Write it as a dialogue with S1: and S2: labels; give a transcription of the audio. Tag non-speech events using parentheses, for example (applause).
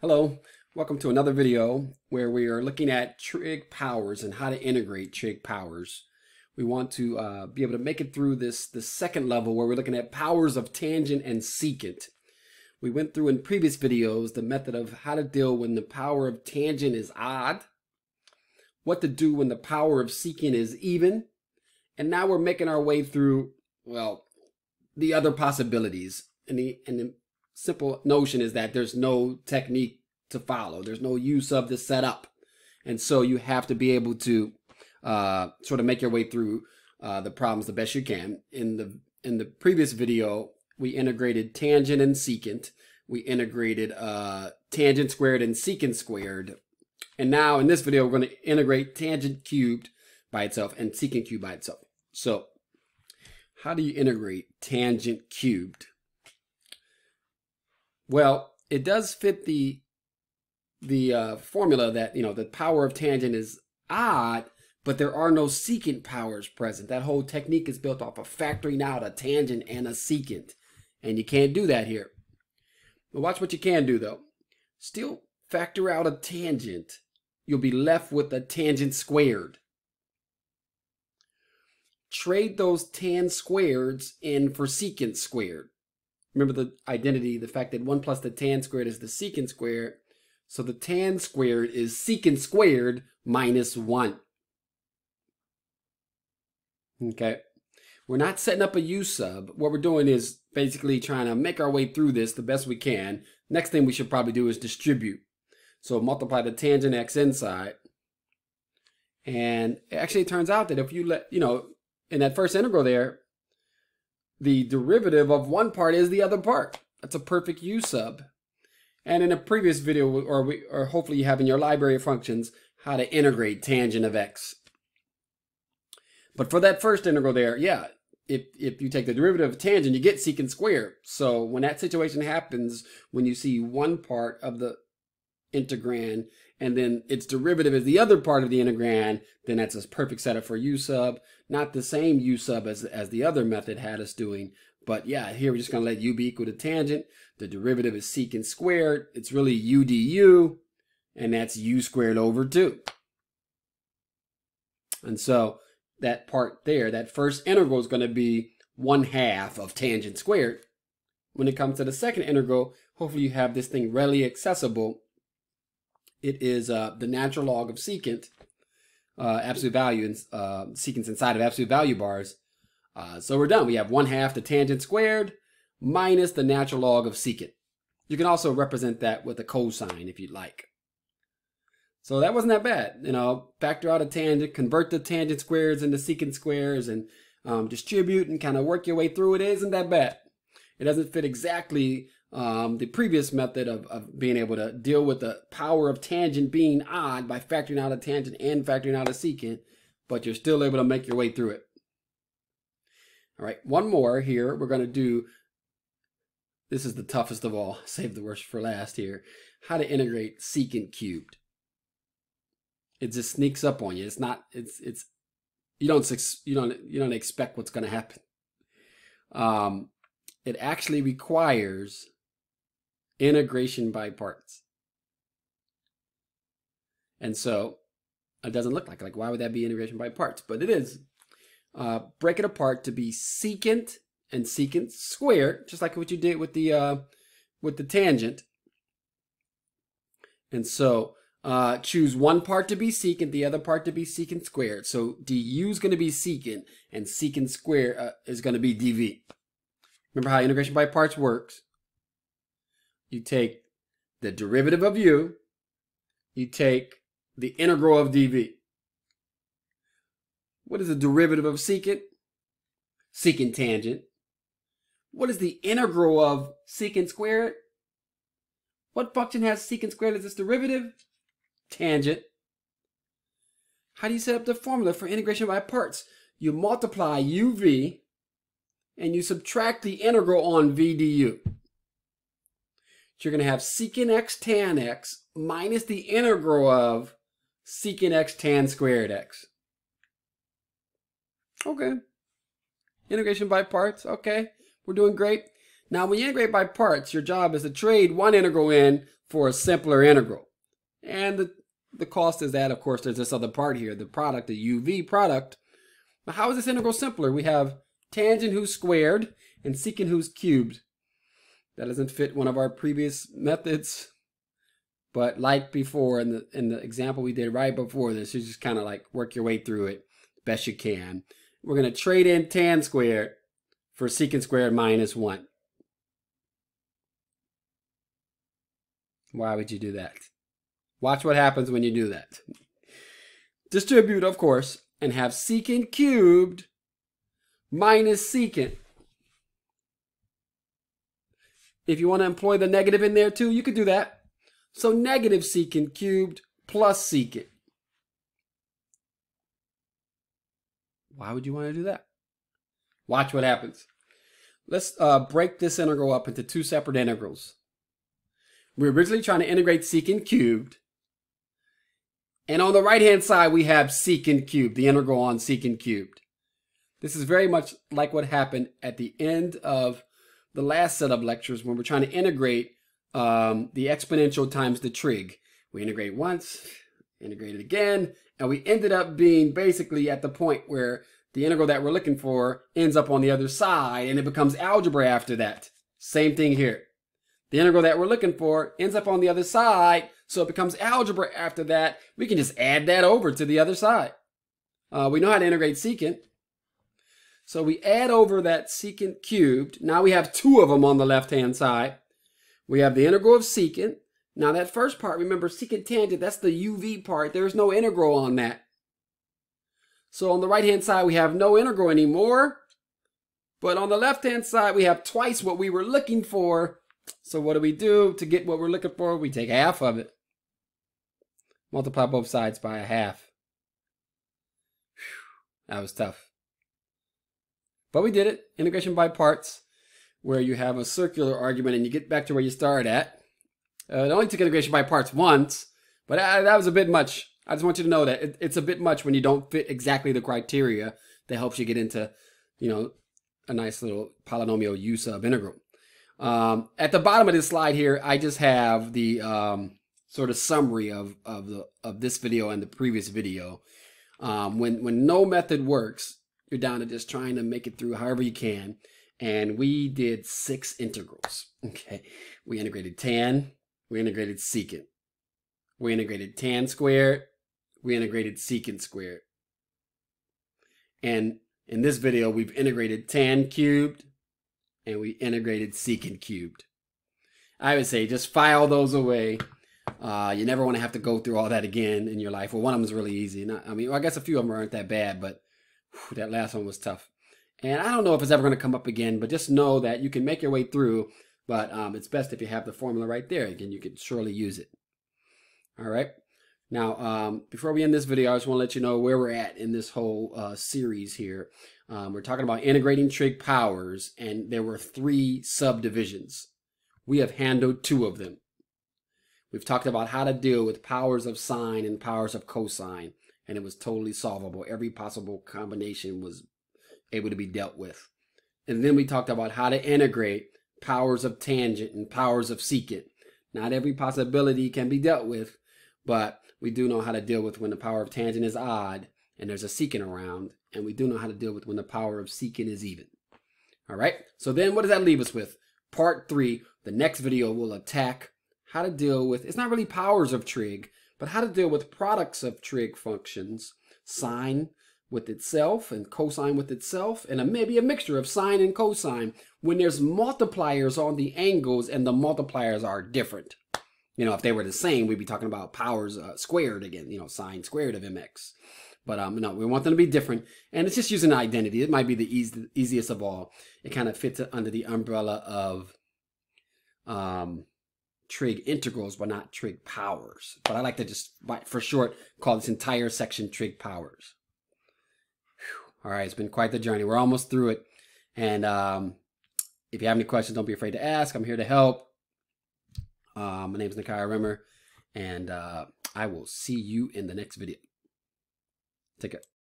S1: Hello, welcome to another video where we are looking at trig powers and how to integrate trig powers. We want to uh, be able to make it through this the second level where we're looking at powers of tangent and secant. We went through in previous videos the method of how to deal when the power of tangent is odd, what to do when the power of secant is even, and now we're making our way through, well, the other possibilities. And the, and the simple notion is that there's no technique to follow. There's no use of the setup. And so you have to be able to uh, sort of make your way through uh, the problems the best you can. In the in the previous video, we integrated tangent and secant. We integrated uh, tangent squared and secant squared. And now in this video, we're going to integrate tangent cubed by itself and secant cubed by itself. So how do you integrate tangent cubed? Well, it does fit the the uh, formula that you know the power of tangent is odd, but there are no secant powers present. That whole technique is built off of factoring out a tangent and a secant, and you can't do that here. But watch what you can do though. Still factor out a tangent. You'll be left with a tangent squared. Trade those tan squareds in for secant squared. Remember the identity, the fact that 1 plus the tan squared is the secant squared. So the tan squared is secant squared minus 1. Okay. We're not setting up a u sub. What we're doing is basically trying to make our way through this the best we can. Next thing we should probably do is distribute. So multiply the tangent x inside. And actually it turns out that if you let, you know, in that first integral there, the derivative of one part is the other part. That's a perfect U sub. And in a previous video, or, we, or hopefully you have in your library of functions, how to integrate tangent of x. But for that first integral there, yeah, if, if you take the derivative of tangent, you get secant squared. So when that situation happens, when you see one part of the integrand and then its derivative is the other part of the integrand, then that's a perfect setup for u sub. Not the same u sub as, as the other method had us doing, but yeah, here we're just going to let u be equal to tangent. The derivative is secant squared. It's really u du, and that's u squared over 2. And so that part there, that first integral is going to be 1 half of tangent squared. When it comes to the second integral, hopefully you have this thing readily accessible it is uh, the natural log of secant, uh, absolute value, and uh, secants inside of absolute value bars. Uh, so we're done. We have 1 half the tangent squared minus the natural log of secant. You can also represent that with a cosine if you'd like. So that wasn't that bad. You know, factor out a tangent, convert the tangent squares into secant squares, and um, distribute and kind of work your way through it. It isn't that bad. It doesn't fit exactly um, the previous method of, of being able to deal with the power of tangent being odd by factoring out a tangent and factoring out a secant, but you're still able to make your way through it. All right, one more here. We're going to do, this is the toughest of all, (laughs) save the worst for last here, how to integrate secant cubed. It just sneaks up on you. It's not, it's, it's, you don't, you don't, you don't expect what's going to happen. Um, it actually requires integration by parts. And so it doesn't look like like why would that be integration by parts? But it is. Uh, break it apart to be secant and secant squared, just like what you did with the uh, with the tangent. And so uh, choose one part to be secant, the other part to be secant squared. So du is going to be secant, and secant squared uh, is going to be dv. Remember how integration by parts works you take the derivative of u, you take the integral of dv. What is the derivative of secant? Secant tangent. What is the integral of secant squared? What function has secant squared as its derivative? Tangent. How do you set up the formula for integration by parts? You multiply uv and you subtract the integral on v du. So you're going to have secant x tan x minus the integral of secant x tan squared x. Okay. Integration by parts. Okay. We're doing great. Now, when you integrate by parts, your job is to trade one integral in for a simpler integral. And the, the cost is that, of course, there's this other part here, the product, the UV product. But how is this integral simpler? We have tangent who's squared and secant who's cubed. That doesn't fit one of our previous methods. But like before in the in the example we did right before this, you just kind of like work your way through it best you can. We're going to trade in tan squared for secant squared minus 1. Why would you do that? Watch what happens when you do that. Distribute, of course, and have secant cubed minus secant. If you want to employ the negative in there too, you could do that. So negative secant cubed plus secant. Why would you want to do that? Watch what happens. Let's uh, break this integral up into two separate integrals. We're originally trying to integrate secant cubed. And on the right-hand side, we have secant cubed, the integral on secant cubed. This is very much like what happened at the end of the last set of lectures when we're trying to integrate um, the exponential times the trig. We integrate once, integrate it again, and we ended up being basically at the point where the integral that we're looking for ends up on the other side and it becomes algebra after that. Same thing here. The integral that we're looking for ends up on the other side, so it becomes algebra after that. We can just add that over to the other side. Uh, we know how to integrate secant. So we add over that secant cubed. Now we have two of them on the left-hand side. We have the integral of secant, now that first part, remember secant tangent, that's the UV part. There's no integral on that. So on the right-hand side, we have no integral anymore. But on the left-hand side, we have twice what we were looking for. So what do we do to get what we're looking for? We take half of it. Multiply both sides by a half. Whew, that was tough. But we did it. Integration by parts, where you have a circular argument and you get back to where you started at. Uh, it only took integration by parts once, but uh, that was a bit much. I just want you to know that it, it's a bit much when you don't fit exactly the criteria that helps you get into, you know, a nice little polynomial u sub integral. Um, at the bottom of this slide here, I just have the um, sort of summary of, of, the, of this video and the previous video. Um, when, when no method works, you're down to just trying to make it through however you can. And we did six integrals. (laughs) Okay. We integrated tan, we integrated secant. We integrated tan squared. We integrated secant squared. And in this video, we've integrated tan cubed and we integrated secant cubed. I would say just file those away. Uh, you never want to have to go through all that again in your life. Well, one of them is really easy. Not, I mean, well, I guess a few of them aren't that bad, but whew, that last one was tough. And I don't know if it's ever going to come up again, but just know that you can make your way through but um, it's best if you have the formula right there. Again, you can surely use it. All right. Now, um, before we end this video, I just want to let you know where we're at in this whole uh, series here. Um, we're talking about integrating trig powers, and there were three subdivisions. We have handled two of them. We've talked about how to deal with powers of sine and powers of cosine, and it was totally solvable. Every possible combination was able to be dealt with. And then we talked about how to integrate powers of tangent and powers of secant. Not every possibility can be dealt with, but we do know how to deal with when the power of tangent is odd and there's a secant around, and we do know how to deal with when the power of secant is even. All right, so then what does that leave us with? Part three, the next video will attack how to deal with, it's not really powers of trig, but how to deal with products of trig functions, sine, with itself and cosine with itself and a, maybe a mixture of sine and cosine when there's multipliers on the angles and the multipliers are different. You know, if they were the same, we'd be talking about powers uh, squared again, you know, sine squared of mx. But um, no, we want them to be different. And it's just using identity. It might be the easy, easiest of all. It kind of fits under the umbrella of um, trig integrals, but not trig powers. But I like to just, for short, call this entire section trig powers. All right, it's been quite the journey. We're almost through it. And um, if you have any questions, don't be afraid to ask. I'm here to help. Uh, my name is Nakia Rimmer, and uh, I will see you in the next video. Take care.